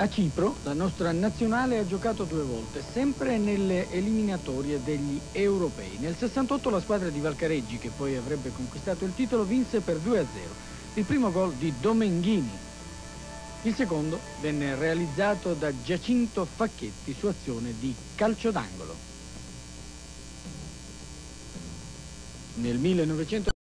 A Cipro la nostra nazionale ha giocato due volte, sempre nelle eliminatorie degli europei. Nel 68 la squadra di Valcareggi, che poi avrebbe conquistato il titolo, vinse per 2-0. Il primo gol di Domenghini. Il secondo venne realizzato da Giacinto Facchetti su azione di calcio d'angolo. Nel 1900